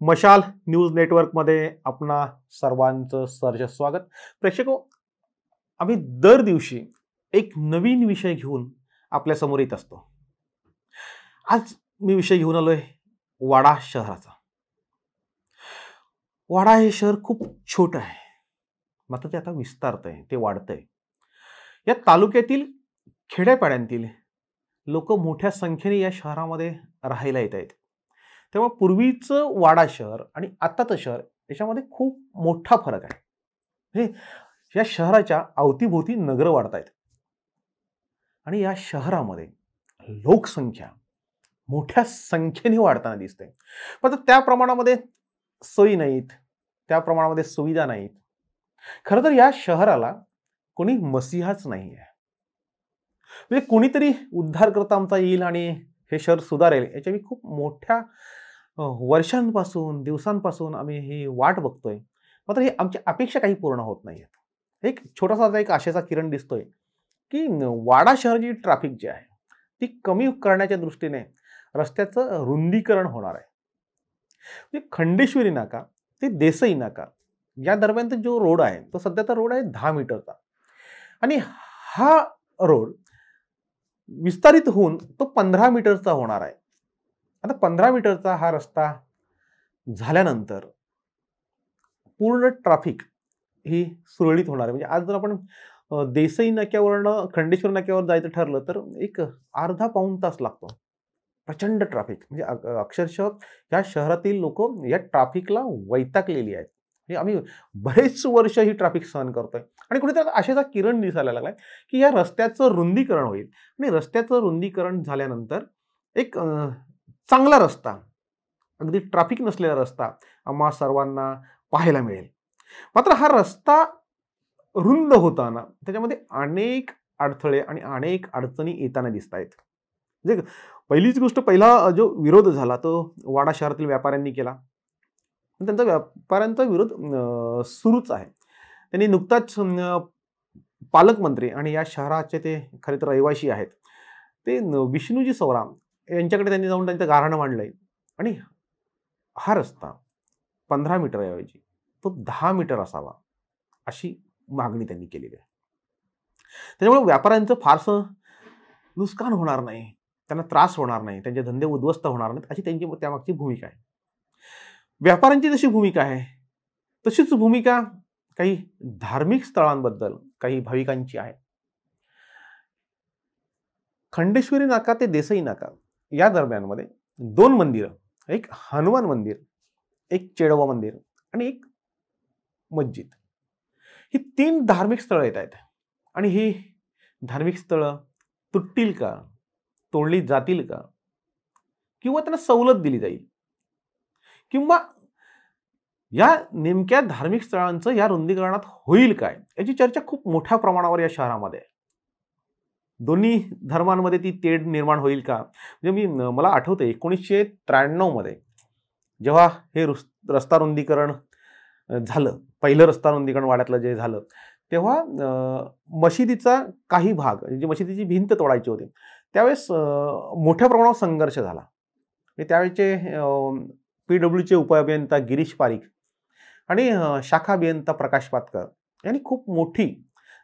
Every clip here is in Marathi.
मशाल न्यूज नेटवर्कमध्ये आपणा सर्वांचं सरस स्वागत. प्रेक्षक आम्ही दर दिवशी एक नवीन विषय घेऊन आपल्यासमोर येत असतो. आज मी विषय घेऊन आलोय वाडा शहराचा. वाडा हे शहर खूप छोटं आहे. मात्र ते आता विस्तारत आहे ते वाढतंय. या तालुक्यातील खेड्यापाड्यांतील लोक मोठ्या संख्येने या शहरामध्ये राहायला येत आहेत. तेव्हा पूर्वीचं वाडा शहर आणि आत्ताचं शहर याच्यामध्ये खूप मोठा फरक आहे. हे या शहराच्या अवतीभोवती नगरं वाढत आहेत आणि या शहरामध्ये लोकसंख्या मोठ्या संख्येने वाढताना दिसते. पण त्या प्रमाणामध्ये सोयी नाहीत त्या प्रमाणामध्ये सुविधा नाहीत. खरं तर या शहराला कोणी मसिहाच नाही आहे म्हणजे कोणीतरी उद्धार करता आमचा येईल आणि हे शहर सुधारेल याच्या मी खूप मोठ्या वर्षांपासून दिवसांपासून आम्ही ही वाट बघतोय. मात्र ही आमची अपेक्षा काही पूर्ण होत नाही आहेत एक छोटासा एक आशेचा किरण दिसतोय की वाडा शहर जी ट्रॅफिक जी आहे ती कमी करण्याच्या दृष्टीने रस्त्याचं रुंदीकरण होणार आहे. म्हणजे खंडेश्वरी नाका ते देसई नाका या दरम्यान जो रोड आहे तो सध्याचा रोड आहे दहा मीटरचा. आणि हा रोड विस्तारित होऊन तो पंधरा मीटरचा होणार आहे. आता पंधरा मीटरचा हा रस्ता झाल्यानंतर पूर्ण ट्रॅफिक ही सुरळीत होणार आहे. म्हणजे आज जर आपण देसाई नाक्यावरनं खंडेश्वर नाक्यावर जायचं ठरलं तर एक अर्धा पाऊण तास लागतो. प्रचंड ट्रॅफिक म्हणजे अक्षरशः या शहरातील लोक या ट्रॅफिकला वैतागलेली आहेत. म्हणजे आम्ही बरेच वर्ष ही ट्रॅफिक सहन करतोय. आणि कुठेतरी अशाचा किरण दिसायला लागलाय की या रस्त्याचं रुंदीकरण होईल. आणि रस्त्याचं रुंदीकरण झाल्यानंतर एक चांगला रस्ता. अगदी ट्रॅफिक नसलेला रस्ता आम्हा सर्वांना पाहायला मिळेल. मात्र हा रस्ता रुंद होताना त्याच्यामध्ये अनेक अडथळे आणि अनेक अडचणी येताना दिसत आहेत म्हणजे पहिलीच गोष्ट पहिला जो विरोध झाला तो वाडा शहरातील व्यापाऱ्यांनी केला. त्यांचा व्यापाऱ्यांचा विरोध सुरूच आहे. त्यांनी नुकताच पालकमंत्री आणि या शहराचे ते खरे तर रहिवाशी आहेत. ते विष्णूजी सवराम यांच्याकडे त्यांनी जाऊन त्यांचं गारणं मांडलं आहे आणि हा रस्ता पंधरा मीटर ऐवजी तो दहा मीटर असावा अशी मागणी त्यांनी केलेली आहे. त्याच्यामुळे व्यापाऱ्यांचं फारसं नुकसान होणार नाही त्यांना त्रास होणार नाही त्यांचे धंदे उद्ध्वस्त होणार नाहीत अशी त्यांची त्यामागची भूमिका आहे. व्यापाऱ्यांची जशी भूमिका आहे तशीच भूमिका काही धार्मिक स्थळांबद्दल काही भाविकांची आहे. खंडेश्वरी नाका ते देसाई नाका. या दरम्यानमध्ये दोन मंदिरं एक हनुमान मंदिर एक चेडवा मंदिर आणि एक मस्जिद. ही तीन धार्मिक स्थळं येत आहेत आणि ही धार्मिक स्थळं तुटतील का तोडली जातील का किंवा त्यांना सवलत दिली जाईल किंवा या नेमक्या धार्मिक स्थळांचं या रुंदीकरणात होईल काय याची चर्चा खूप मोठ्या प्रमाणावर या शहरामध्ये आहे. दोन्ही धर्मांमध्ये ती तेढ निर्माण होईल का? म्हणजे मी मला आठवतं एकोणीसशे त्र्याण्णवमध्ये जेव्हा हे रस्ता रुंदीकरण झालं पहिलं रस्ता रुंदीकरण वाड्यातलं जे झालं तेव्हा मशिदीचा काही भाग म्हणजे मशिदीची भिंत तोडायची होती त्यावेळेस मोठ्या प्रमाणावर संघर्ष झाला. त्यावेळेचे पी डब्ल्यूचे उपअभियंता गिरीश पारिक आणि शाखा अभियंता प्रकाश पातकर यांनी खूप मोठी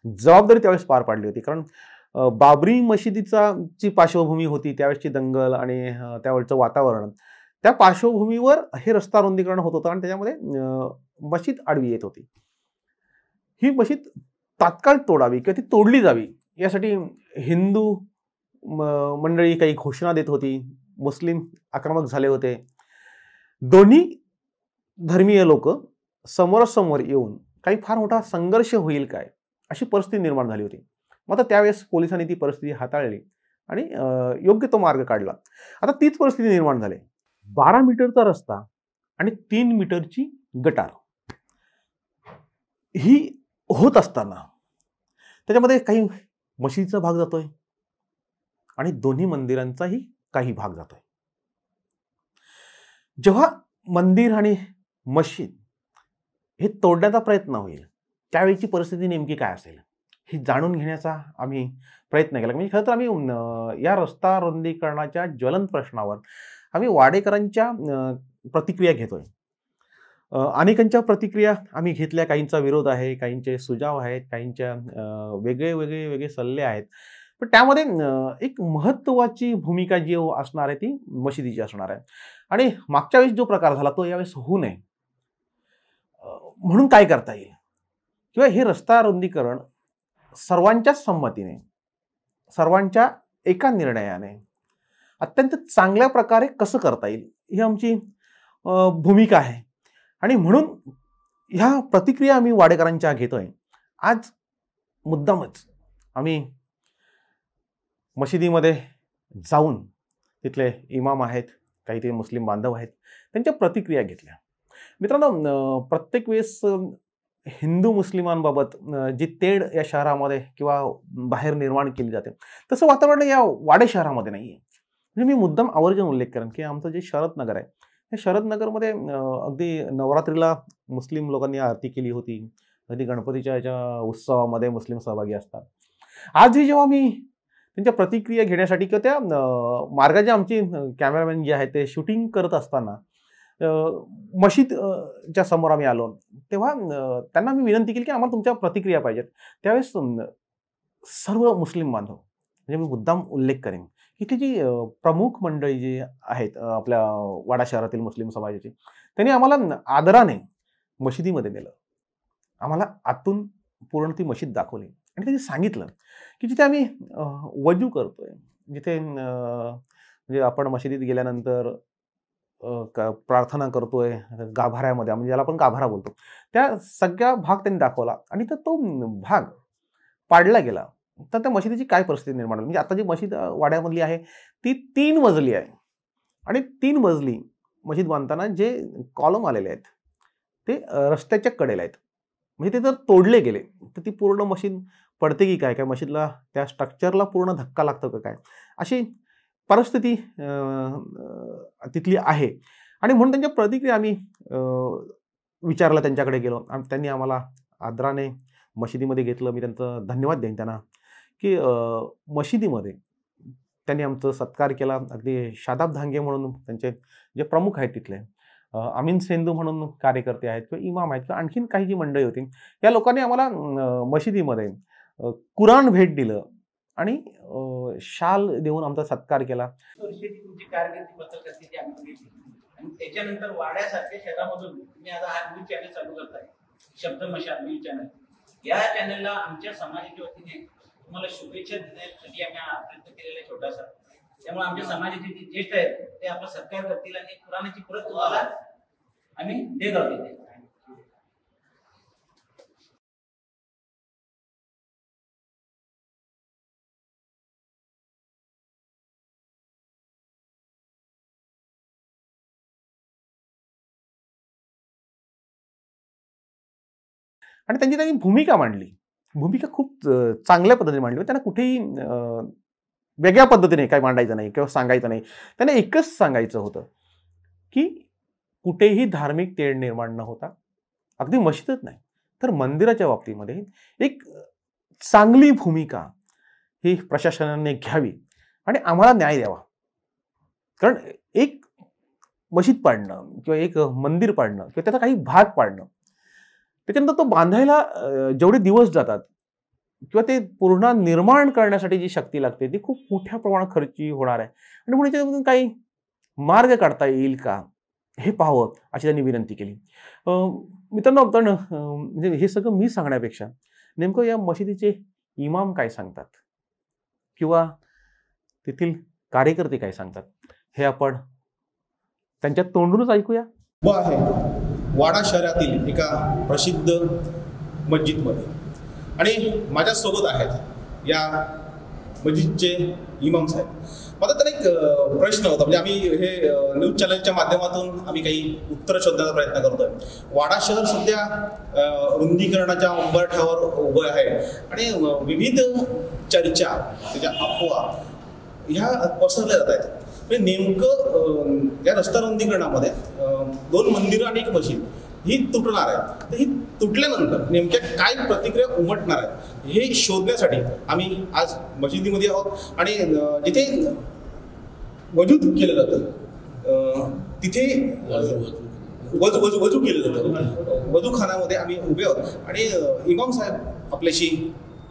जबाबदारी त्यावेळेस पार पाडली होती. कारण बाबरी मशिदीचा जी पार्श्वभूमी होती त्यावेळेसची दंगल आणि त्यावेळचं वातावरण त्या पार्श्वभूमीवर हे रस्ता रुंदीकरण होत होतं आणि त्याच्यामध्ये मशीद आडवी येत होती. ही मशीद तात्काळ तोडावी किंवा ती तोडली जावी यासाठी हिंदू मंडळी काही घोषणा देत होती. मुस्लिम आक्रमक झाले होते. दोन्ही धर्मीय लोक समोरासमोर येऊन काही फार मोठा संघर्ष होईल काय अशी परिस्थिती निर्माण झाली होती. मात्र त्यावेळेस पोलिसांनी ती परिस्थिती हाताळली आणि योग्य तो मार्ग काढला. आता तीच परिस्थिती निर्माण झाली. बारा मीटरचा रस्ता आणि तीन मीटरची गटार. ही होत असताना त्याच्यामध्ये काही मशीदीचा भाग जातोय आणि दोन्ही मंदिरांचाही काही भाग जातोय. जेव्हा मंदिर आणि मशीद हे तोडण्याचा प्रयत्न होईल त्यावेळीची परिस्थिती नेमकी काय असेल? हे जाणून घेण्याचा आम्ही प्रयत्न केला. म्हणजे खरं तर आम्ही या रस्ता रुंदीकरणाच्या ज्वलंत प्रश्नावर आम्ही वाडेकरांच्या प्रतिक्रिया घेतोय. आहे अनेकांच्या प्रतिक्रिया आम्ही घेतल्या. काहींचा विरोध आहे काहींचे सुझाव आहेत काहींच्या वेगळे वेगळे वेगळे सल्ले आहेत. पण त्यामध्ये एक महत्त्वाची भूमिका जी असणार आहे ती मशिदीची असणार आहे. आणि मागच्या वेळेस जो प्रकार झाला तो यावेळेस होऊ नये. म्हणून काय करता येईल? किंवा हे रस्ता रुंदीकरण सर्वांच्याच संमतीने सर्वांच्या एका निर्णयाने अत्यंत चांगल्या प्रकारे कसं करता येईल ही आमची भूमिका आहे. आणि म्हणून ह्या प्रतिक्रिया आम्ही वाडेकरांच्या घेतो आहे आज मुद्दामच आम्ही मशिदीमध्ये जाऊन तिथले इमाम आहेत काही ते मुस्लिम बांधव आहेत त्यांच्या प्रतिक्रिया घेतल्या. मित्रांनो प्रत्येक वेळेस हिंदू मुस्लिमांबाबत जी तेढ या शहरामध्ये किंवा बाहेर निर्माण केली जाते तसं वातावरण या वाडे शहरामध्ये नाही आहे म्हणजे मी मुद्दाम आवर्जून उल्लेख करेन की आमचं जे शरदनगर आहे या शरदनगरमध्ये अगदी नवरात्रीला मुस्लिम लोकांनी आरती केली होती. अगदी गणपतीच्या याच्या उत्सवामध्ये मुस्लिम सहभागी असतात. आजही जेव्हा मी त्यांच्या प्रतिक्रिया घेण्यासाठी किंवा त्या मार्गाची मार्गाचे आमचे कॅमेरामॅन जे आहेत ते शूटिंग करत असताना मशीदच्या समोर आम्ही आलो. तेव्हा त्यांना मी विनंती केली की आम्हाला तुमच्या प्रतिक्रिया पाहिजेत. त्यावेळेस सर्व मुस्लिम बांधव म्हणजे मी मुद्दाम उल्लेख करेन इथे जी प्रमुख मंडळी जी आहेत आपल्या वाडा शहरातील मुस्लिम समाजाची त्यांनी आम्हाला आदराने मशिदीमध्ये नेलं. आम्हाला आतून पूर्ण ती मशीद दाखवली. आणि त्यांनी सांगितलं की जिथे आम्ही वजू करतोय जिथे म्हणजे आपण मशिदीत गेल्यानंतर प्रार्थना करतोय गाभाऱ्यामध्ये म्हणजे ज्याला आपण गाभारा बोलतो. त्या सगळ्या भाग त्यांनी दाखवला आणि तर तो भाग पाडला गेला. तर त्या मशिदीची काय परिस्थिती निर्माण झाली? म्हणजे आता जी मशीद वाड्यामधली आहे ती तीन मजली आहे. आणि तीन मजली मशीद बांधताना जे कॉलम आलेले आहेत ते रस्त्याच्या कडेला आहेत. म्हणजे ते जर तोडले गेले तर ती पूर्ण मशीद पडते की काय? काय मशीदला त्या स्ट्रक्चरला पूर्ण धक्का लागतो का काय? अशी परिस्थिती तिथली आहे. आणि म्हणून त्यांच्या प्रतिक्रिया आम्ही विचारला विचारलं त्यांच्याकडे गेलो. आणि त्यांनी आम्हाला आदराने मशिदीमध्ये घेतलं. मी त्यांचं धन्यवाद देईन त्यांना की मशिदीमध्ये त्यांनी आमचं सत्कार केला. अगदी शादाब धांगे म्हणून त्यांचे जे प्रमुख आहेत तिथले अमीन सेंदू म्हणून कार्यकर्ते आहेत किंवा इमाम आहेत किंवा आणखीन काही जी मंडळी होती या लोकांनी आम्हाला मशिदीमध्ये कुराण भेट दिलं. आणि शाल देऊन आमचा सत्कार केला. तुमची आम्ही आणि त्याच्यानंतर वाड्यासारख्या शहरामधून तुम्ही आता हा न्यूज चॅनल चालू करताय. शब्द मशाल न्यूज चॅनल. या चॅनलला आमच्या समाजाच्या वतीने तुम्हाला शुभेच्छा देण्यासाठी आम्ही प्रयत्न केलेला आहे छोटासा. त्यामुळे आमच्या समाजाचे जे ज्येष्ठ आहेत ते आपला सत्कार करतील आणि पुराणाची परत तुम्हाला आम्ही देत आहोत आणि त्यांची त्यांनी भूमिका मांडली. भूमिका खूप चांगल्या पद्धतीने मांडली. हो, त्यांना कुठेही वेगळ्या पद्धतीने काही मांडायचं नाही किंवा सांगायचं नाही. त्यांना एकच सांगायचं होतं की कुठेही धार्मिक तेढ निर्माण न होता अगदी मशीदच नाही. तर मंदिराच्या बाबतीमध्ये एक चांगली भूमिका ही प्रशासनाने घ्यावी आणि आम्हाला न्याय द्यावा. कारण एक मशीद पाडणं किंवा एक मंदिर पाडणं किंवा त्याचा काही भाग पाडणं त्याच्यानंतर तो बांधायला जेवढे दिवस जातात किंवा ते पूर्ण निर्माण करण्यासाठी जी शक्ती लागते ती खूप मोठ्या प्रमाणात खर्ची होणार आहे. आणि म्हणून याच्यातून काही मार्ग काढता येईल का? हे पाहावं अशी त्यांनी विनंती केली. मित्रांनो आपण म्हणजे हे सगळं मी सांगण्यापेक्षा नेमकं या मशिदीचे इमाम काय सांगतात? किंवा तेथील कार्यकर्ते काय सांगतात? हे आपण त्यांच्या तोंडूनच ऐकूया. वाडा शहरातील एका प्रसिद्ध मस्जिदमध्ये. आणि माझ्यासोबत आहेत या मस्जिदचे इमाम साहेब. मला त्यांना एक प्रश्न होता. म्हणजे आम्ही हे न्यूज चॅनलच्या माध्यमातून आम्ही काही उत्तर शोधण्याचा प्रयत्न करतोय. वाडा शहर सध्या रुंदीकरणाच्या उंबरठ्यावर उभं आहे. आणि विविध चर्चा त्याच्या अफवा ह्या पसरल्या जात आहेत. म्हणजे नेमकं या रस्ता रुंदीकरणामध्ये दोन मंदिरं आणि एक मशीद. ही तुटणार आहे तर ही तुटल्यानंतर नेमक्या काय प्रतिक्रिया उमटणार आहेत हे शोधण्यासाठी आम्ही आज मशिदीमध्ये आहोत. आणि जिथे वजूद केलं जातं तिथे वजू वजू वजू केलं जातं. वजूखानामध्ये आम्ही उभे आहोत. आणि इमाम साहेब आपल्याशी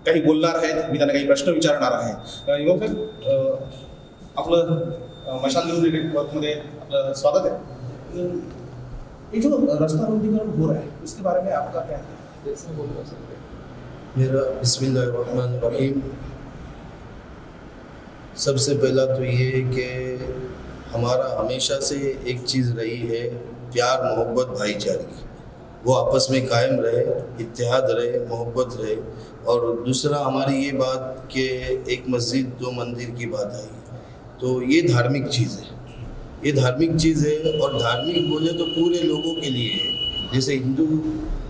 काही बोलणार आहेत. मी त्यांना काही प्रश्न विचारणार आहे. इमाम साहेब आपलं मशाल नेटवर्कमध्ये आपलं स्वागत है अ, ये जो रास्ता रुंदीकरण हो रहा है इसके बारे में आपका क्या है? मेरा बिस्मिल्लाहिर्रहमानिर्रहीम सबसे पहला तो ये है कि हमारा हमेशा से एक चीज़ रही है प्यार मोहब्बत भाईचारगी वो आपस में कायम रहे इत्तेहाद रहे मोहब्बत रहे। और दूसरा हमारी ये बात कि एक मस्जिद दो मंदिर की बात आई। तो ये धार्मिक चीज़ है। ये धार्मिक चीज़ है और धार्मिक बोले तो पूरे लोगों के लिए है। जैसे हिंदू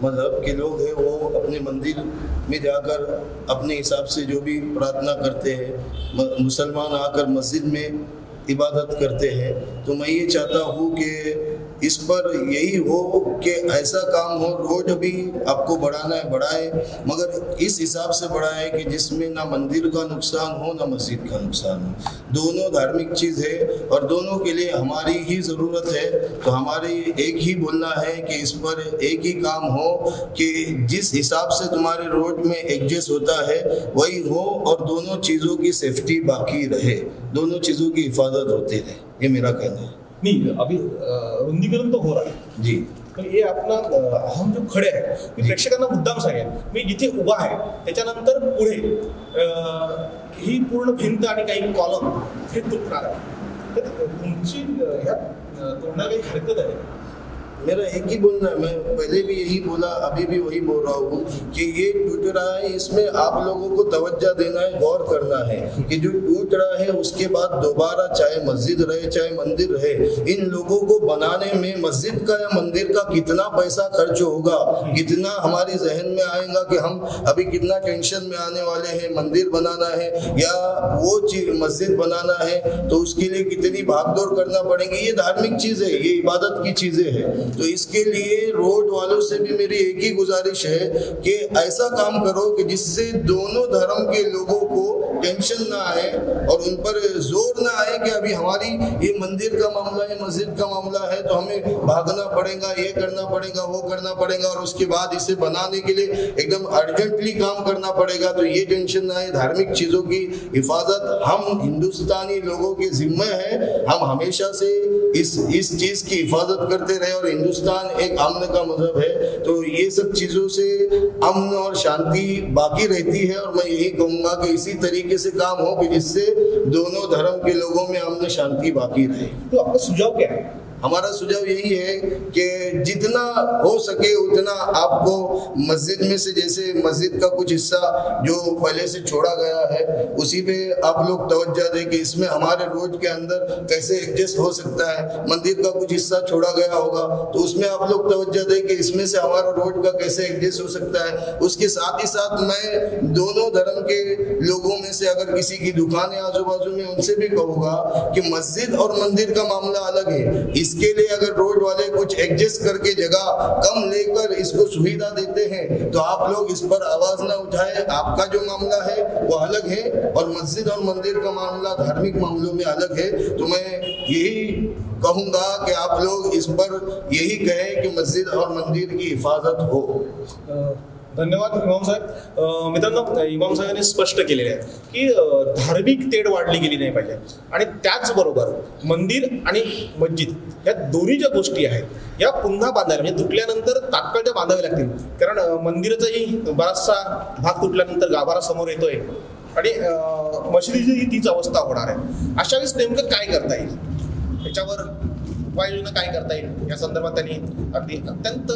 मज़हब के लोग हैं, वो अपने मंदिर में जाकर अपने हिसाब से जो भी प्रार्थना करते हैं मुसलमान आकर मस्जिद में इबादत करते हैं। तो मैं ये चाहता हूँ कि इस पर यही हो कि ऐसा काम हो रोड भी आपको बढ़ाना है, बढ़ाए, मगर इस हिसाब से बढ़ाए कि जिसमें ना मंदिर का नुकसान हो, ना मस्जिद का नुकसान हो। दोनों धार्मिक चीज़ है और दोनों के लिए हमारी ही ज़रूरत है। तो हमारी एक ही बोलना है कि इस पर एक ही काम हो कि जिस हिसाब से तुम्हारे रोड में एडजस्ट होता है, वही हो और दोनों चीज़ों की सेफ्टी बाकी रहे। दोनों चीज़ों की हिफाजत होती रहे। ये मेरा कहना है। नहीं अभी रुंदीकरण तो हो रहा है जी. तर हे आपला अ, हम जो खडे आहे मी प्रेक्षकांना मुद्दाम सांगेन. मी जिथे उभा आहे त्याच्यानंतर पुढे ही पूर्ण भिंत आणि काही कॉलम हे तुटणार आहे. तर तुमची ह्या अ, तोडण्याला काही हरकत आहे. मेरा एक ही बोलना है, मैं पहले भी यही बोला, अभी भी वही बोल रहा हूँ कि ये टूट रहा है, इसमें आप लोगों को तवज्जो देना है, गौर करना है कि जो टूट रहा है, उसके बाद दोबारा चाहे मस्जिद रहे, चाहे मंदिर रहे, इन लोगों को बनाने में मस्जिद का या मंदिर का कितना पैसा खर्च होगा, कितना हमारे जहन में आएगा कि हम अभी कितना टेंशन में आने वाले हैं, मंदिर बनाना है या वो चीज़, मस्जिद बनाना है तो उसके लिए कितनी भागदौड़ करना पड़ेगी, ये धार्मिक चीज़ है, ये इबादत की चीज़ें हैं। तो इसके लिए रोड वालों से भी मेरी एक ही गुजारिश है कि ऐसा काम करो कि जिससे दोनों धर्म के लोगों को टेंशन ना आए और उन पर ज़ोर ना आए कि अभी हमारी ये मंदिर का मामला है, मस्जिद का मामला है तो हमें भागना पड़ेगा, ये करना पड़ेगा, वो करना पड़ेगा और उसके बाद इसे बनाने के लिए एकदम अर्जेंटली काम करना पड़ेगा। तो ये टेंशन ना आए, धार्मिक चीज़ों की हिफाजत हम हिंदुस्तानी लोगों के जिम्मे है। हम हमेशा से इस इस चीज़ की हिफाजत करते रहे और हिंदुस्तान एक अमन का मज़हब है तो ये सब चीज़ों से अमन और शांति बाकी रहती है, और मैं यही कहूँगा कि इसी तरीके से काम हो कि जिससे दोनों धर्म के लोगों में अमन शांति बाकी रहे। तो आपका सुझाव क्या है? हमारा सुझाव यही है कि जितना हो सके उतना आपको मस्जिद में से जैसे मस्जिद का कुछ हिस्सा जो पहले से छोड़ा गया है, उसी पे आप लोग तवज्जो दें कि इसमें हमारे रोड के अंदर कैसे एडजस्ट हो सकता है। मंदिर का कुछ हिस्सा छोड़ा गया होगा तो उसमें आप लोग तवज्जो दें कि इसमें से हमारा रोड का कैसे एडजस्ट हो सकता है। उसके साथ ही साथ मैं दोनों धर्म के लोगों में से अगर किसी की दुकान है आजू बाजू में, उनसे भी कहूँगा कि मस्जिद और मंदिर का मामला अलग है। इसके लिए अगर रोड वाले कुछ एडजस्ट करके जगह कम लेकर इसको सुविधा देते हैं तो आप लोग इस पर आवाज़ ना उठाए। आपका जो मामला है, वो अलग है और मस्जिद और मंदिर का मामला धार्मिक मामलों में अलग है। तो मैं यही कहूँगा कि आप लोग इस पर यही कहें कि मस्जिद और मंदिर की हिफाजत हो। धन्यवाद इमाम साहेब. मित्रांनो इमाम साहेबांनी स्पष्ट केलेले आहे की धार्मिक तेढ वाढली गेली नाही पाहिजे. आणि त्याचबरोबर मंदिर आणि मस्जिद या दोन्ही ज्या गोष्टी आहेत या पुन्हा बांधायला म्हणजे तुटल्यानंतर तात्काळच्या बांधाव्या लागतील. कारण मंदिराचाही बराचसा भाग तुटल्यानंतर गाभारा समोर येतोय. आणि मशिदीची मशिदीचीही तीच अवस्था होणार आहे. अशा वेळेस नेमकं काय करता येईल? याच्यावर उपाययोजना काय करता येईल? या संदर्भात त्यांनी अगदी अत्यंत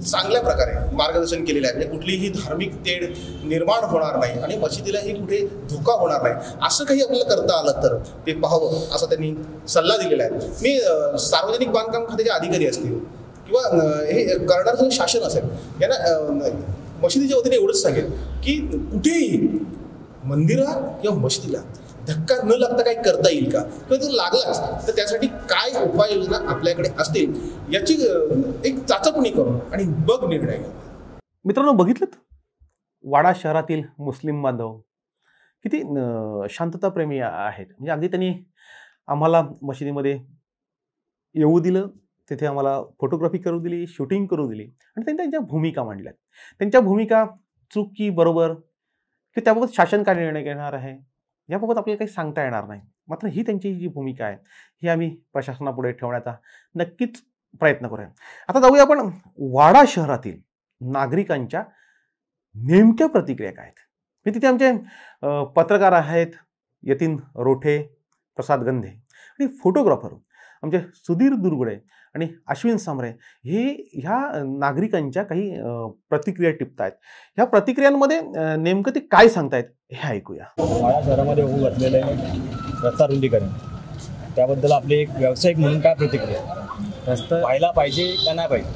चांगल्या प्रकारे मार्गदर्शन केलेलं आहे. म्हणजे कुठलीही धार्मिक तेढ निर्माण होणार नाही आणि मशिदीलाही कुठे धोका होणार नाही. असं काही आपल्याला करता आलं तर ते पाहावं असा त्यांनी सल्ला दिलेला आहे. मी सार्वजनिक बांधकाम खात्याचे अधिकारी असतील किंवा हे करणारं शासन असेल यांना मशिदीच्या वतीने एवढंच सांगेल की कुठेही मंदिरा किंवा मशिदीला धक्का न लागता काही करता येईल का? किंवा जर लागलाच तर त्यासाठी काय उपाययोजना आपल्याकडे असतील याची एक चाचपणी करून आणि बघ निर्णय घ्या. मित्रांनो बघितलं वाडा शहरातील मुस्लिम बांधव किती शांतताप्रेमी आहेत. म्हणजे अगदी त्यांनी आम्हाला मशिदीमध्ये येऊ दिलं तिथे आम्हाला फोटोग्राफी करू दिली शूटिंग करू दिली आणि त्यांनी त्यांच्या भूमिका मांडल्यात. त्यांच्या भूमिका चूक की बरोबर की त्याबाबत शासन काय निर्णय घेणार आहे? याबाबत आपल्याला काही सांगता येणार नाही. मात्र ही त्यांची जी भूमिका आहे ही आम्ही प्रशासनापुढे ठेवण्याचा नक्कीच प्रयत्न करूया. आता जाऊया आपण वाडा शहरातील नागरिकांच्या नेमक्या प्रतिक्रिया काय आहेत? मी तिथे आमचे पत्रकार आहेत यतीन रोठे प्रसाद गंधे आणि फोटोग्राफर आमचे सुधीर दुर्गुडे आणि अश्विन सांबरे हे ह्या नागरिकांच्या काही प्रतिक्रिया प्रतिक्रिया टिपतायत. ह्या प्रतिक्रियांमध्ये नेमकं ते काय सांगतायत? हे ऐकूया. वाडा शहरामध्ये होऊ घातलेलं आहे रस्ता रुंदीकरण त्याबद्दल आपले एक व्यावसायिक म्हणून काय प्रतिक्रिया? रस्ता व्हायला पाहिजे का नाही पाहिजे?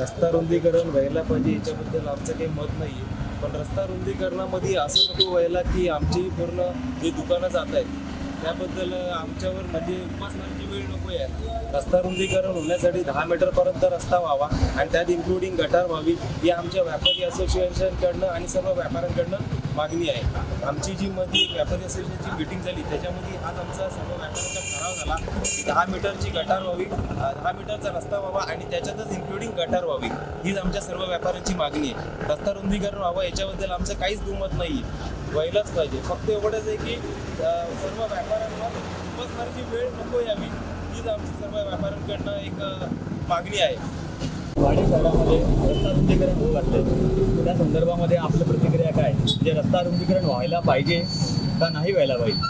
रस्ता रुंदीकरण व्हायला पाहिजे याच्याबद्दल आमचं काही मत नाही आहे पण रस्ता रुंदीकरणामध्ये असं नको व्हायला की आमची पूर्ण जे दुकानं जात आहेत त्याबद्दल आमच्यावर म्हणजे उपासनाची वेळ नको आहे रस्ता रुंदीकरण होण्यासाठी दहा मीटरपर्यंत रस्ता व्हावा आणि त्यात इन्क्लुडिंग गटार व्हावी ही आमच्या व्यापारी असोसिएशनकडनं आणि सर्व व्यापाऱ्यांकडनं मागणी आहे. आमची जी मध्ये व्यापारी असोसिएशनची मिटिंग झाली त्याच्यामध्ये आज आमचा सर्व व्यापाऱ्यांचा ठराव झाला की दहा मीटरची गटार व्हावी दहा मीटरचा रस्ता व्हावा आणि त्याच्यातच इन्क्लुडिंग गटार व्हावी हीच आमच्या सर्व व्यापाऱ्यांची मागणी आहे. रस्ता रुंदीकरण व्हावं याच्याबद्दल आमचं काहीच दुमत नाही व्हायलाच पाहिजे. फक्त एवढंच आहे की सर्व व्यापाऱ्यांना बसणारची वेळ नको यावी हीच आमची सर्व व्यापाऱ्यांकडनं एक मागणी आहे. वाडी शहरामध्ये रस्ता रुंदीकरण होऊ घातलं त्या संदर्भामध्ये आपलं प्रतिक्रिया काय? म्हणजे रस्ता रुंदीकरण व्हायला पाहिजे का नाही व्हायला पाहिजे?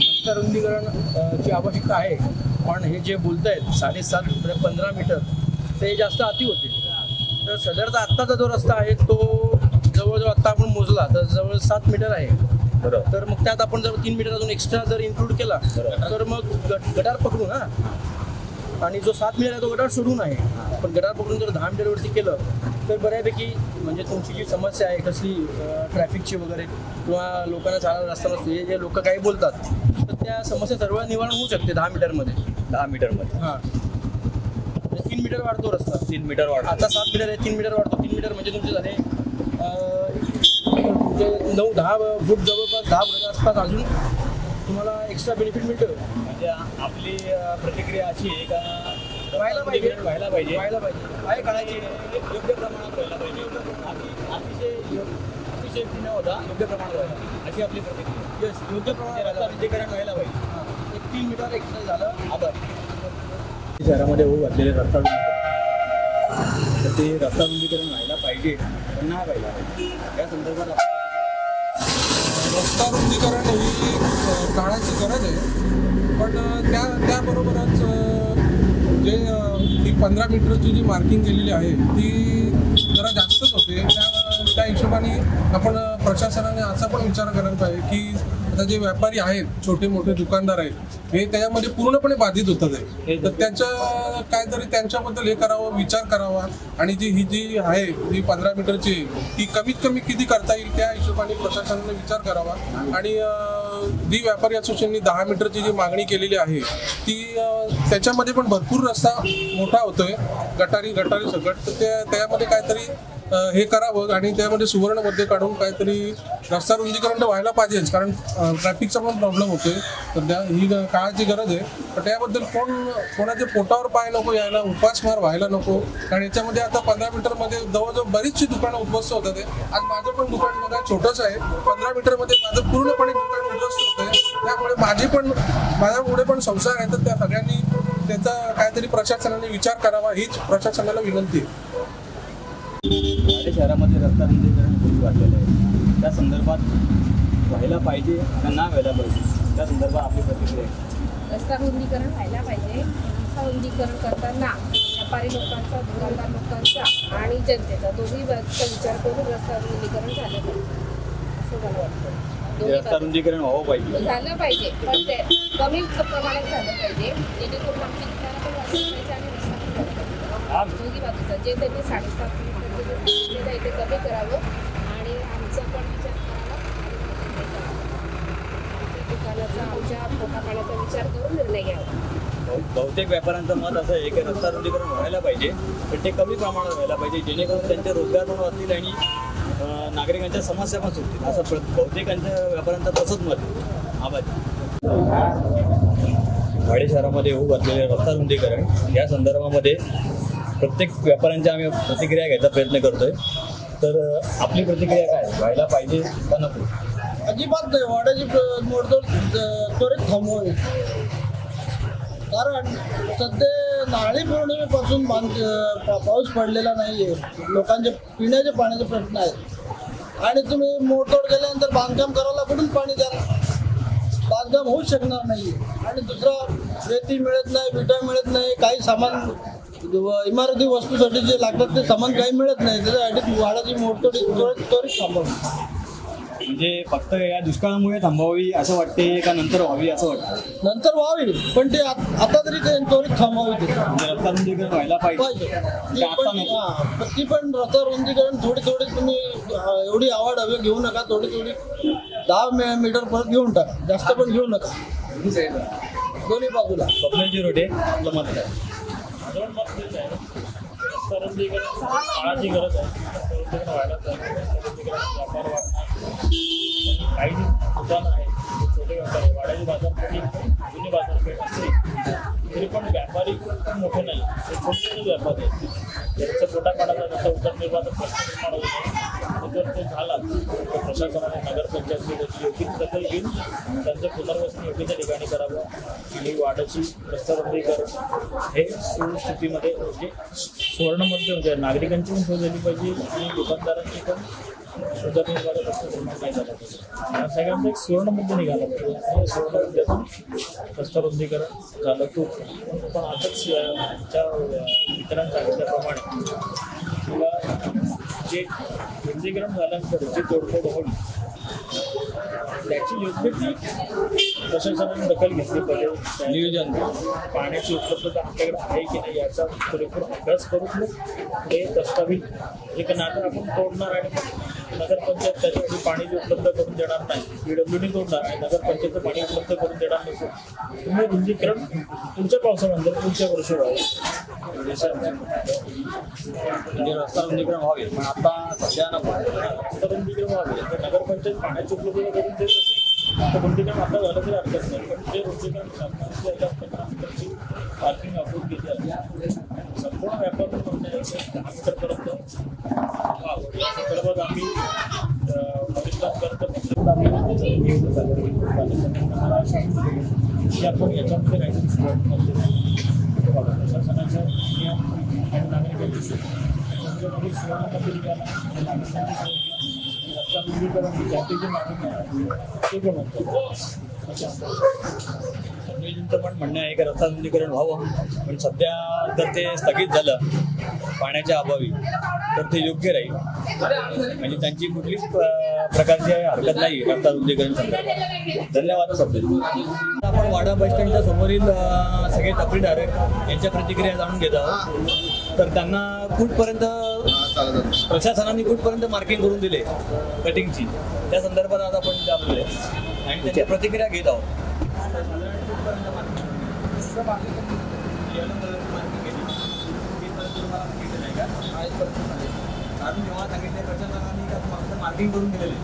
रस्ता रुंदीकरण अ, ची आवश्यकता आहे. पण हे जे बोलत आहेत साडेसात पंधरा मीटर ते जास्त अति होते. तर साधारणतः आत्ताचा जो रस्ता आहे तो जवळजवळ आत्ता आपण मोजला तर जवळ सात मीटर आहे. तर मग त्यात आपण जर तीन मीटर अजून एक्स्ट्रा जर इन्क्लूड केला तर मग गट- गटार पकडून हा आणि जो सात मीटर आहे तो गटार सोडून आहे. पण गटार पकडून जर दहा मीटरवरती केलं तर बऱ्यापैकी म्हणजे तुमची जी समस्या आहे कसली ट्रॅफिकची वगैरे किंवा लोकांना चालायला रस्ता नसतो हे जे लोक काही बोलतात तर त्या समस्या सर्व निवारण होऊ शकते दहा मीटरमध्ये दहा मीटरमध्ये हां. म्हणजे तीन मीटर वाढतो रस्ता. तीन मीटर वाढ आता सात मीटर आहे तीन मीटर वाढतो. तीन मीटर म्हणजे तुमचे झाले तुमचे नऊ दहा फूट जवळपास दहा फुटाच्या आसपास अजून तुम्हाला एक्स्ट्रा बेनिफिट मिळतं. म्हणजे आपली प्रतिक्रिया अशी आहे का व्हायला पाहिजे. व्हायला पाहिजे? व्हायला पाहिजे. आहे काळाची योग्य प्रमाणात व्हायला पाहिजे? अति- अतिशय अतिशय न होता योग्य प्रमाणात व्हायला अशी आपली प्रतिक्रिया येस योग्य प्रमाणात रस्ता व्हायला पाहिजे. एक तीन मीटर एक्स्ट्रा झालं. आभार. शहरामध्ये होऊ घातलेले रस्ता तर ते रस्ता रुंदीकरण व्हायला पाहिजे पण नाही व्हायला पाहिजे. या संदर्भात रस्ता रुंदीकरण ही काळाची गरज आहे. पण त्या त्याबरोबरच जे ही पंधरा मीटरची जी मार्किंग केलेली आहे ती जरा जास्तच होते. त्या त्या हिशोबाने आपण प्रशासनाने असा पण विचार करायला पाहिजे की आता जे व्यापारी आहेत छोटे मोठे दुकानदार आहेत हे त्याच्यामध्ये पूर्णपणे बाधित होतात आहे. तर त्याच्या काहीतरी त्यांच्याबद्दल हे करावं विचार करावा आणि जी ही जी आहे जी पंधरा मीटरची ती कमीत कमी किती करता येईल त्या हिशोबाने प्रशासनाने विचार करावा. आणि दी व्यापारी असोसिएशननी दहा मीटरची जी मागणी केलेली आहे ती त्याच्यामध्ये पण भरपूर रस्ता मोठा होतोय. गटारी गटारी सकट तर त्या त्यामध्ये काहीतरी हे करावं आणि त्यामध्ये सुवर्णमध्ये काढून काहीतरी रस्ता रुंदीकरण तर व्हायला पाहिजेच कारण ट्रॅफिकचा पण प्रॉब्लेम होतोय. सध्या ही काळाची गरज आहे. पण त्याबद्दल कोण कोणाच्या पोटावर पाय नको यायला उपासमार व्हायला नको. कारण याच्यामध्ये आता पंधरा मीटरमध्ये जवळजवळ बरीचशी दुकानं उद्ध्वस्त होतात. आहे. आज माझं पण दुकान बघा छोटंच आहे. पंधरा मीटरमध्ये माझं पूर्णपणे दुकान उद्ध्वस्त होत आहे. त्यामुळे माझी पण माझ्या पुढे पण संसार आहे. तर त्या सगळ्यांनी त्याचा काहीतरी प्रशासनाने विचार करावा हीच प्रशासनाला विनंती आहे. वाडे शहरामध्ये रस्ता रुंदीकरण होऊ घातलेलं आहे त्या संदर्भात व्हायला पाहिजे का नाही व्हायला पाहिजे? त्या संदर्भात आपली प्रतिक्रिया आहे. रस्ता रुंदीकरण व्हायला पाहिजे. रस्ता रुंदीकरण करताना व्यापारी लोकांचा दुकानदार लोकांचा आणि जनतेचा दोन्ही बाजूचा विचार करून रस्ता रुंदीकरण झालं पाहिजे. असं मला वाटतं. रस्ता रुंदीकरण व्हावं पाहिजे. झालं पाहिजे. पण ते कमी प्रमाणात झालं पाहिजे. जेणेकरून आमची दुकानं पण वाचली पाहिजे आणि. दोन्ही बाजूचा. जे त्यांनी साडेसात सुविधा इथे कमी करावं आणि आमचा पण विचार करावा. आमच्या दुकानाचा आमच्या पोटापाण्याचा विचार करून निर्णय घ्यावा. बहुतेक व्यापाऱ्यांचं मत असं आहे की रस्ता रुंदीकरण व्हायला पाहिजे पण ते कमी प्रमाणात व्हायला पाहिजे जेणेकरून त्यांचे रोजगार पण वाचतील आणि नागरिकांच्या समस्या पण सुटतील. असं बहुतेकांच्या व्यापाऱ्यांचं तसंच मत आहे. आभार. वाडे शहरामध्ये होऊ घातलेले रस्ता रुंदीकरण या संदर्भामध्ये प्रत्येक व्यापाऱ्यांच्या आम्ही प्रतिक्रिया घ्यायचा प्रयत्न करतोय. तर आपली प्रतिक्रिया काय? व्हायला पाहिजे का नको? अजिबात नाही. वाड्याची प्र- मोडतोड त्वरित थांबवावी कारण सध्या नारळी पौर्णिमेपासून बांध पाऊस पडलेला नाही आहे लोकांचे पिण्याचे पाण्याचे प्रश्न आहेत. आणि तुम्ही मोडतोड केल्यानंतर बांधकाम करायला कुठून पाणी द्याल? बांधकाम होऊ शकणार नाही आणि दुसरा रेती मिळत नाही विटा मिळत नाही काही सामान इमारती वस्तूसाठी जे लागतात ते सामान काही मिळत नाही. त्याच्यासाठी वाडाची मोडतोड त्वरित थांबवावी म्हणजे फक्त या दुष्काळामुळे थांबवावी असं वाटते का नंतर व्हावी असं वाटतं? नंतर व्हावी पण ते आत- तरी ते त्वरित थांबवावी ते. म्हणजे रस्ता रुंदीकरण व्हायला पाहिजे. पाहिजे. ती पण नको हा, पण ती पण रस्ता रुंदीकरण थोडी थोडी तुम्ही एवढी आवड हवी घेऊ नका. थोडी थोडी दहा मीटर परत घेऊन टाका. जास्त पण घेऊ नका. दोन्ही बाजूला. स्वप्नाची रोडे आपलं मत काय? माझं मत आहे रस्तारुंदीकरण काळाची गरज आहे. रस्तारुंदीकरण व्हायलाच आहे. रस्तारुंदीकरण व्यापार वाढणार. काही जे दुकान आहे छोटे व्यापार आहे वाड्याची बाजारपेठी जुनी बाजारपेठ असते तरी पण व्यापारी खूप मोठे नाही. ते छोटे छोटे व्यापार आहेत. ज्यांचं पोटा काढायचा त्याचा उदरनिर्वाहाचा प्रश्न निर्माण होतो. जर तो झाला तर प्रशासनाने नगरपंचायतने योग्य दखल घेऊन त्यांचं पुनर्वसन योग्य त्या ठिकाणी करा आणि वाढची रस्ताबंदीकरण हे सुस्थितीमध्ये म्हणजे सुवर्णमध्ये म्हणजे नागरिकांची पण सोय झाली पाहिजे आणि दुकानदारांची पण उदरनिर्वाहाचा प्रश्न निर्माण नाही झाला पाहिजे. या सगळ्यांचा एक सुवर्णमध्ये निघाला पाहिजे. आणि सुवर्णमध्येतून रस्तारुंदीकरण झालं खूप. पण आताच त्या मित्रांनी सांगितल्याप्रमाणे तुला जे रुंदीकरण झाल्यानंतर जी तोडफोड होईल त्याची योग्य ती प्रशासनाने दखल घेतली पाहिजे. नियोजन. पाण्याची उपलब्धता आपल्याकडे आहे की नाही याचा पुरेपूर अभ्यास करून मग पुढे प्रस्तावित एक नाटक आपण तोडणार आणि नगरपंचायत त्याच्यासाठी पाणी जे उपलब्ध करून देणार नाही. पीडब्ल्यूडी तोडणार आणि नगरपंचायतचं पाणी उपलब्ध करून देणार नसेल तुम्ही रुंदीकरण पुढच्या पावसानंतर पुढच्या वर्षी व्हावं. म्हणजे रस्ता रुंदीकरण व्हावे. पण आता सध्या नको. रस्तारुंदीकरण व्हावे. तर नगरपंचायत पाण्याची उपलब्धता करून देत असेल तर रुंदीकरण आता झालं तरी हरकत नाही. पण जे रुंदीकरण शासनाचे पन्नास पार्किंग अप्रूव्ह केली आहे. संपूर्ण व्यापार म्हणणे संदर्भात आम्ही वरिष्ठांपर्यंत आम्ही आपण याच्यामध्ये काहीतरी सुधारणा केली नियम आणि नागरिकांची. सोय त्याच्यामध्ये मागणी आहे ते पण संयोजनचं पण म्हणणं आहे की रस्ता रुंदीकरण व्हावं. पण सध्या जर ते स्थगित झालं पाण्याच्या अभावी तर ते योग्य राहील. म्हणजे त्यांची कुठलीच प्रकारची हरकत नाही रस्ता रुंदीकरण संदर्भात धन्यवाद शब्द आपण वाडा बस स्टँडच्या समोरील सगळे तपरीदार यांच्या प्रतिक्रिया जाणून घेत आहोत. तर त्यांना कुठपर्यंत प्रशासनाने कुठपर्यंत मार्किंग करून दिले? कटिंगची त्या संदर्भात आज आपण आणि त्यांच्या प्रतिक्रिया घेत आहोत. मार्किंग करून दिलेले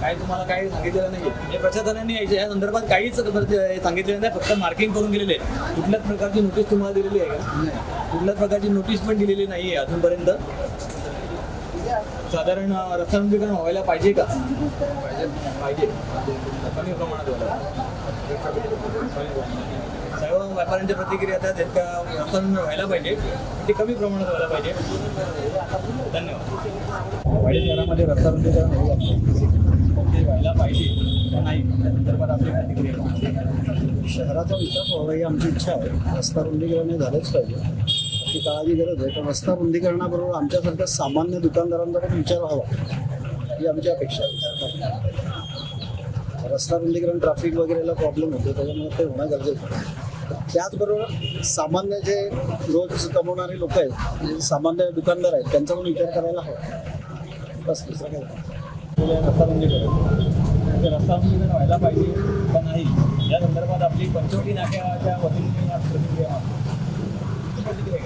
काय तुम्हाला काही सांगितलेलं नाही म्हणजे प्रशासनाने या- या संदर्भात काहीच सांगितलेलं नाही फक्त मार्किंग करून दिलेले. आहे. कुठल्याच प्रकारची नोटीस तुम्हाला दिलेली आहे का? कुठल्याच प्रकारची नोटीस पण दिलेली नाही आहे अजूनपर्यंत. साधारण अं, रुंदीकरण व्हायला पाहिजे का? पाहिजे. कमी प्रमाणात व्हायला सर्व व्यापाऱ्यांच्या प्रतिक्रिया त्यात त्या का? व्हायला पाहिजे. ते कमी प्रमाणात व्हायला पाहिजे. धन्यवाद. वाडी शहरामध्ये रस्ता रुंदीकरण होऊ ते व्हायला पाहिजे. का नाही? त्या संदर्भात आपली प्रतिक्रिया. शहराचा विकास व्हावा ही आमची इच्छा आहे. रस्ता रुंदीकरण हे झालंच पाहिजे. ती काळाची गरज आहे. तर रस्ता रुंदीकरणाबरोबर आमच्यासारख्या सामान्य दुकानदारांचा पण विचार व्हावा ही आमची अपेक्षा आहे. रस्ता रुंदीकरण ट्रॅफिक वगैरेला प्रॉब्लेम होतो त्याच्यामुळे ते होणं गरजेचं आहे. त्याचबरोबर सामान्य जे रोज कमवणारे लोक आहेत जे सामान्य दुकानदार आहेत त्यांचा पण विचार करायला हवा. बस दुसरं काय? रस्ता रुंदीकरण ते म्हणजे रस्ता रुंदीकरण व्हायला पाहिजे का नाही. या संदर्भात आपली पंचवटी नाक्याच्या वतीने आज प्रतिक्रिया मागतो. प्रतिक्रिया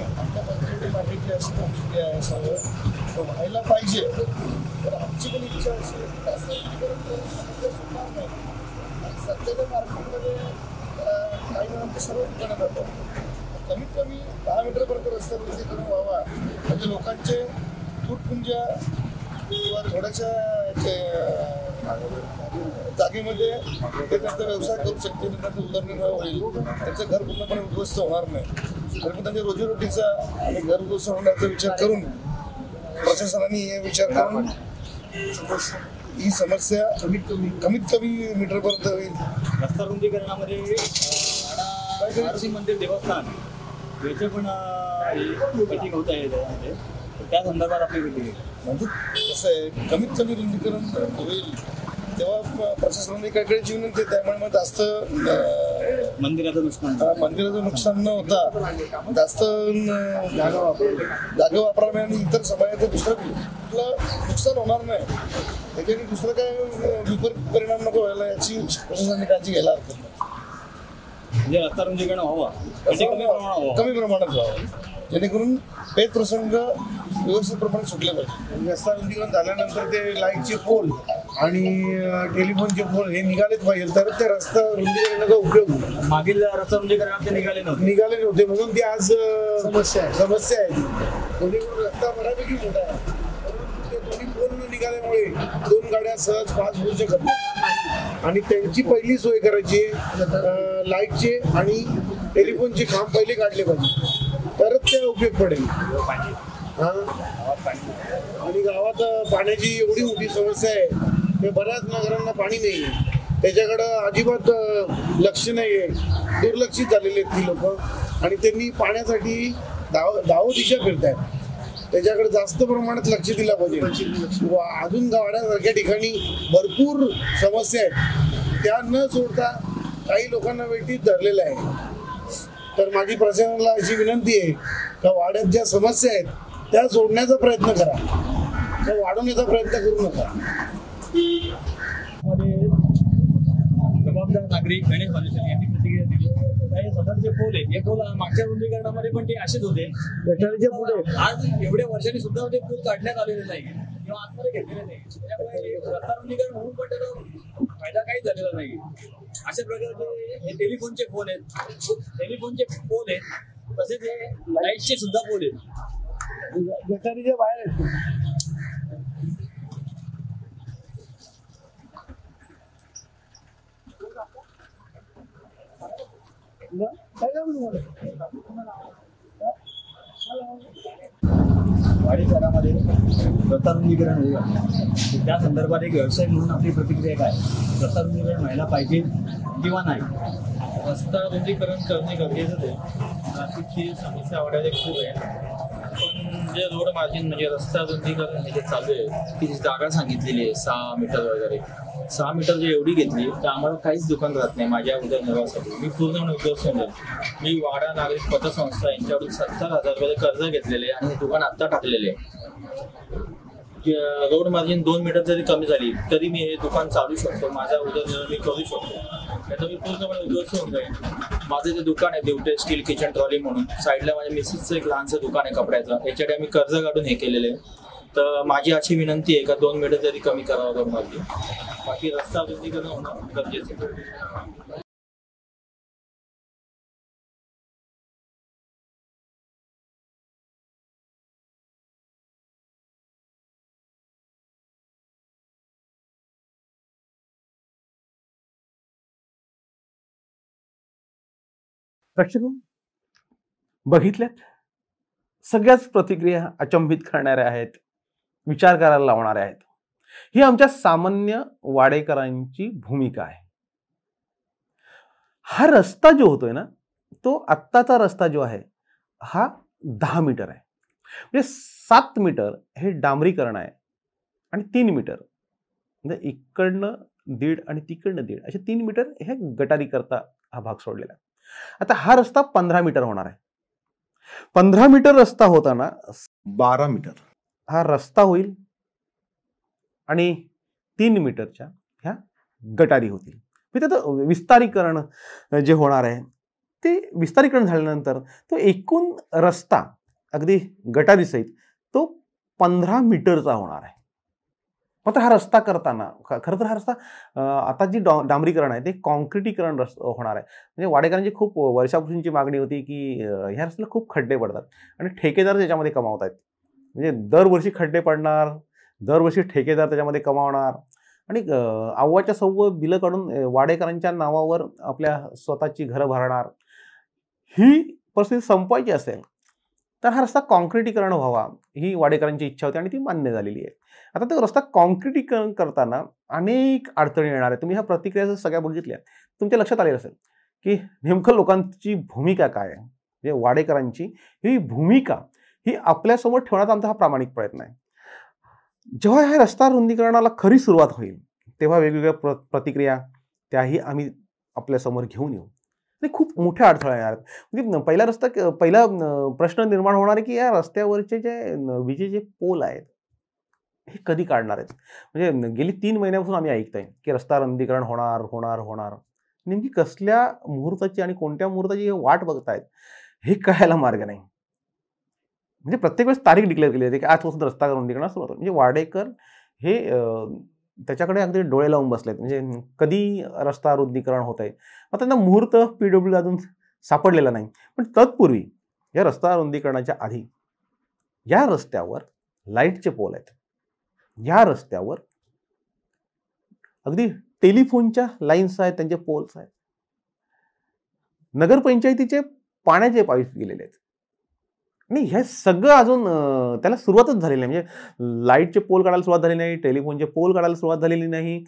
घ्या? आमच्या पंचायती आहे व्हायला पाहिजे. तर आमची पण इच्छा अशी असं सुटणार नाही. आणि सध्याच्या मार्केटमध्ये अं, काही जणांचे सर्व ठिकाणं जातात कमीत कमी दहा मीटरपर्यंत रस्त्यावरती करून व्हावा. म्हणजे लोकांचे तुटपुंज्या किंवा थोड्याशा जागेमध्ये ते त्यांचा व्यवसाय करू शकतील त्यांचा उदरनिर्वाह होईल. त्यांचं घर पूर्णपणे उद्ध्वस्त होणार नाही. त्यांच्या रोजीरोटीचा आणि घर होण्याचा विचार करून प्रशासनाने हे विचार करून ही समस्या कमीत कमी कमीत कमी मीटरपर्यंत होईल. रस्ता रुंदीकरणामध्ये मंदिर देवस्थान याचे पण मिटिंग होत आहे त्या संदर्भात आपली मिटिंग म्हणजे कसं आहे कमीत कमी रुंदीकरण होईल. तेव्हा प्रशासनाने काय करायची विनंती आहे त्यामुळे मग जास्त मंदिराचं नुकसान मंदिराचं नुकसान न होता जास्त जागा वापर जागा वापरावे आणि इतर समाजाचं दुसरं कुठलं नुकसान होणार नाही. त्याच्याने दुसरं काय विपरीत परिणाम नको व्हायला याची प्रशासनाने काळजी घ्यायला हरकत नाही. म्हणजे प्रमाणात व्हावं. कमी प्रमाणात व्हावं. जेणेकरून पेच प्रसंग व्यवस्थितप्रमाणे सुटले पाहिजे. रस्ता रुंदीकरण झाल्यानंतर ते लाईटचे पोल आणि टेलिफोनचे पोल हे निघालेच पाहिजे. तर ते रस्ता रुंदीकरणाचा उपयोग होईल. मागील रस्ता रुंदीकरणात ते निघाले नव्हते. निघाले नव्हते. म्हणून ती आज समस्या आहे. समस्या आहे. ती. जेणेकरून रस्ता बऱ्यापैकी मोठा आहे. परंतु ते दोन्ही पोल न निघाल्यामुळे दोन गाड्या सहज पास होऊ शकत नाही आणि त्यांची पहिली सोय करायची लाईटचे आणि टेलिफोनचे खांब पहिले काढले पाहिजे. तरच त्या उपयोग पडेल. हा? आणि गावात पाण्याची एवढी मोठी समस्या आहे की बऱ्याच नगरांना पाणी नाही आहे. त्याच्याकडं अजिबात लक्ष नाही आहे. दुर्लक्षित झालेले आहेत ती लोक. आणि त्यांनी पाण्यासाठी धाव धाव दिशा फिरत आहेत त्याच्याकडे जास्त प्रमाणात लक्ष दिलं पाहिजे. अजून गावाड्यासारख्या ठिकाणी भरपूर समस्या आहेत. त्या न सोडता काही लोकांना वेटीत धरलेलं आहे. तर माझी प्रशासनाला अशी विनंती आहे का वाड्यात ज्या समस्या आहेत त्या सोडण्याचा प्रयत्न करा. त्या वाढवण्याचा प्रयत्न करू नका. जबाबदार नागरिक गणेश बालेश्वर यांनी प्रतिक्रिया दिली. काही सदरचे पोल आहेत. हे पोल मागच्या रुंदीकरणामध्ये पण ते असेच होते. आज एवढ्या वर्षांनी सुद्धा ते पूल काढण्यात आलेले नाही. किंवा आतमध्ये घेतलेले नाही. त्यामुळे रस्ता रुंदीकरण होऊन पण त्याचा फायदा काही झालेला नाही. अशा प्रकारचे हे टेलिफोनचे फोन आहेत. टेलिफोनचे फोन आहेत. तसेच हे लाईटचे सुद्धा फोन आहेत. जे बाहेर आहेत. काय काम तुम्हाला? वाडी शहरामध्ये रस्ता रुंदीकरण होईल. त्या संदर्भात एक व्यवसाय म्हणून आपली प्रतिक्रिया काय? रतारुंदीकरण व्हायला पाहिजे किंवा नाही? रस्ता रुंदीकरण करणे गरजेचंच आहे. नाशिकची समस्या आवडायला खूप आहे. म्हणजे जे रोड मार्जिन म्हणजे रस्ता रुंदीकरण हे जे चालू आहे ती जी जागा सांगितलेली आहे सहा मीटर वगैरे. सहा मीटर जे एवढी घेतली तर आम्हाला काहीच दुकान राहत नाही माझ्या उदरनिर्वाहासाठी मी पूर्ण उद्योग समजेल मी वाडा नागरिक पतसंस्था यांच्याकडून सत्तर हजार रुपये कर्ज घेतलेले आहे आणि हे दुकान आत्ता टाकलेले आहे. रोड मार्जिन दोन मीटर जरी कमी झाली तरी मी हे दुकान चालू शकतो. माझा उदरनिर्वाह मी करू शकतो. त्याचा मी पूर्णपणे उद्ध्वस्त होऊन जाईल माझं जे दुकान आहे देवटे स्टील किचन ट्रॉली म्हणून साईडला माझ्या मिसेसचं एक लहानसं दुकान आहे कपड्याचं. याच्याकडे आम्ही कर्ज काढून हे केलेलं आहे. तर माझी अशी विनंती आहे का दोन मीटर जरी कमी करावं रोड मार्जिन बाकी रस्ता रुंदीकरण होणं गरजेचं प्रेक्षक हो. बघितल्यात सगळ्याच प्रतिक्रिया अचंबित करणाऱ्या आहेत विचार करायला लावणाऱ्या आहेत. ही आमच्या सामान्य वाडेकरांची भूमिका आहे. हा रस्ता जो होतोय ना तो आत्ताचा रस्ता जो आहे हा दहा मीटर आहे. म्हणजे सात मीटर हे डांबरीकरण आहे आणि तीन मीटर. म्हणजे इकडनं दीड आणि तिकडनं दीड असे तीन मीटर हे गटारीकरता हा भाग सोडलेला आहे. आता हा रस्ता पंधरा मीटर होणार आहे. पंधरा मीटर रस्ता होताना बारा मीटर. हा रस्ता होईल आणि तीन मीटरच्या ह्या गटारी होतील. म्हणजे त्याचं विस्तारीकरण जे होणार आहे ते विस्तारीकरण झाल्यानंतर तो एकूण रस्ता अगदी गटारीसहित तो पंधरा मीटरचा होणार आहे. मात्र हा रस्ता करताना ख- खरं तर हा रस्ता आता जी डॉ डांबरीकरण आहे ते कॉन्क्रिटीकरण रस होणार आहे. म्हणजे वाडेकरांची खूप वर्षापासूनची मागणी होती की ह्या रस्त्याला खूप खड्डे पडतात आणि ठेकेदार त्याच्यामध्ये कमावत आहेत म्हणजे दरवर्षी खड्डे पडणार दरवर्षी ठेकेदार त्याच्यामध्ये कमावणार आणि आव्वाच्या अव्वाच्या सव्व बिलं काढून वाडेकरांच्या नावावर आपल्या स्वतःची घरं भरणार. ही परिस्थिती संपवायची असेल तर हा रस्ता कॉन्क्रिटीकरण व्हावा ही वाडेकरांची इच्छा होती आणि ती मान्य झालेली आहे. आता तो रस्ता कॉन्क्रिटीकरण करताना अनेक अडचणी येणार आहे तुम्ही ह्या प्रतिक्रिया जर सगळ्या बघितल्या तुमच्या लक्षात आलेलं असेल की नेमकं लोकांची भूमिका काय आहे? म्हणजे वाडेकरांची ही भूमिका ही आपल्यासमोर ठेवण्याचा आमचा हा प्रामाणिक प्रयत्न आहे. जेव्हा ह्या रस्ता रुंदीकरणाला खरी सुरुवात होईल तेव्हा वेगवेगळ्या प्र प्रतिक्रिया त्याही आम्ही आपल्यासमोर घेऊन येऊ. आणि खूप मोठ्या अडथळा येणार आहेत. म्हणजे पहिला रस्ता पहिला प्रश्न निर्माण होणार आहे की या रस्त्यावरचे जे न- विजेचे पोल आहेत हे कधी काढणार आहेत? म्हणजे गेली तीन महिन्यापासून आम्ही ऐकतोय की रस्ता रुंदीकरण होणार होणार होणार. नेमकी कसल्या मुहूर्ताची आणि कोणत्या मुहूर्ताची हे वाट बघतायत हे कळायला मार्ग नाही. म्हणजे प्रत्येक वेळेस तारीख डिक्लेअर केली जाते की आजपासून रस्ता रुंदीकरण सुरुवात होतं म्हणजे वाडेकर हे त्याच्याकडे अगदी डोळे लावून बसलेत. म्हणजे कधी रस्ता रुंदीकरण होत आहे मग त्यांना मुहूर्त पी डब्ल्यू अजून सापडलेला नाही. पण तत्पूर्वी या रस्ता रुंदीकरणाच्या आधी या रस्त्यावर लाईटचे पोल आहेत. या रस्त्यावर अगदी टेलिफोनच्या लाईन्स आहेत त्यांचे पोल्स आहेत. नगरपंचायतीचे पाण्याचे पाईप गेलेले आहेत. आणि हे सगळं अजून त्याला सुरुवातच झालेली नाही. म्हणजे लाईटचे पोल काढायला सुरुवात झाली नाही टेलिफोनचे पोल काढायला सुरुवात झालेली नाही.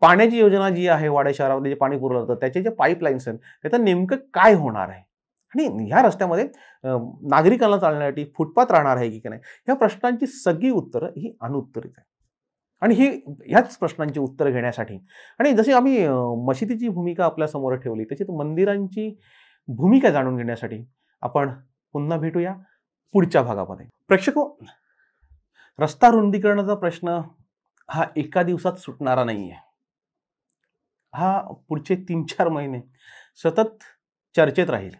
पाण्याची योजना जी आहे वाड्या शहरामध्ये जे पाणी पुरवलं जातं त्याचे जे पाईपलाईन्स आहेत त्याचं नेमकं काय होणार आहे? आणि ह्या रस्त्यामध्ये नागरिकांना चालण्यासाठी फुटपाथ राहणार आहे की नाही ह्या प्रश्नांची सगळी उत्तरं ही अनुत्तरित आहे आणि ही ह्याच प्रश्नांची उत्तरं घेण्यासाठी. आणि जशी आम्ही मशिदीची भूमिका आपल्यासमोर ठेवली तशीच मंदिरांची भूमिका जाणून घेण्यासाठी आपण पुन्हा भेटूया पुढच्या भागामध्ये. प्रेक्षक हो, रस्ता रुंदीकरणाचा प्रश्न हा एका दिवसात सुटणारा नाही आहे हा पुढचे तीन चार महिने सतत चर्चेत राहील.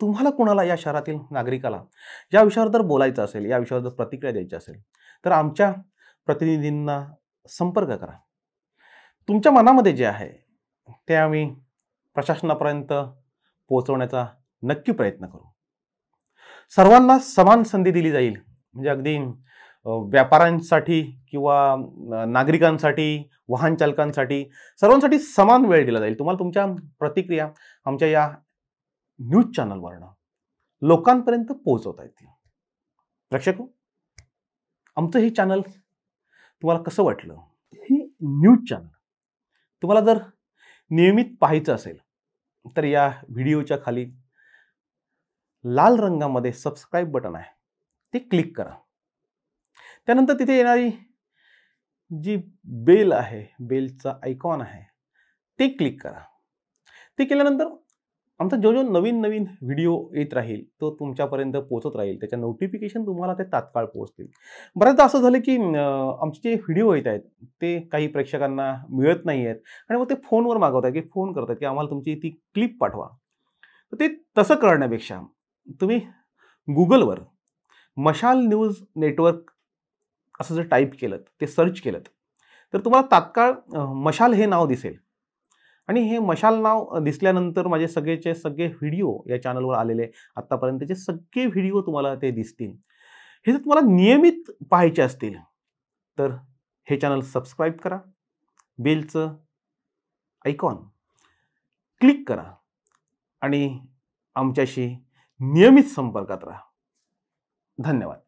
तुम्हाला कोणाला या शहरातील नागरिकाला या विषयावर जर बोलायचं असेल या विषयावर जर प्रतिक्रिया द्यायची असेल तर आमच्या प्रतिनिधींना संपर्क करा. तुमच्या मनामध्ये जे आहे ते आम्ही प्रशासनापर्यंत पोहोचवण्याचा नक्की प्रयत्न करू. सर्वांना समान संधी दिली जाईल. म्हणजे अगदी व्यापाऱ्यांसाठी किंवा नागरिकांसाठी वाहन चालकांसाठी सर्वांसाठी समान वेळ दिला जाईल. तुम्हाला तुमच्या प्रतिक्रिया आमच्या या न्यूज चॅनलवरनं लोकांपर्यंत पोहोचवता येतील. प्रेक्षक हो, आमचं हे चॅनल तुम्हाला कसं वाटलं? हे न्यूज चॅनल तुम्हाला जर नियमित पाहायचं असेल तर या व्हिडिओच्या खाली लाल रंगामध्ये सबस्क्राईब बटन आहे ते क्लिक करा. त्यानंतर तिथे येणारी जी बेल आहे बेलचा आयकॉन आहे ते क्लिक करा. ते केल्यानंतर आमचा जो जो नवीन नवीन व्हिडिओ येत राहील तो तुमच्यापर्यंत पोहोचत राहील. त्याच्या नोटिफिकेशन तुम्हाला ते तात्काळ पोहोचतील. बऱ्याचदा असं झालं की आमचे जे व्हिडिओ येत आहेत ते काही प्रेक्षकांना मिळत नाही आहेत आणि मग ते फोनवर मागवत आहेत की फोन करतात की आम्हाला तुमची ती क्लिप पाठवा. तर ते तसं करण्यापेक्षा तुम्ही गुगलवर मशाल न्यूज नेटवर्क असं जर टाईप केलं ते सर्च केलं तर तुम्हाला तात्काळ मशाल हे नाव दिसेल. आणि हे मशाल नाव दिसल्यानंतर माझे सगळेचे सगळे व्हिडिओ या चॅनलवर आलेले आत्तापर्यंतचे सगळे व्हिडिओ तुम्हाला ते दिसतील हे जर तुम्हाला नियमित पाहायचे असतील तर हे चॅनल सबस्क्राईब करा बेलचं आयकॉन क्लिक करा आणि आमच्याशी नियमित संपर्कात राहा. धन्यवाद.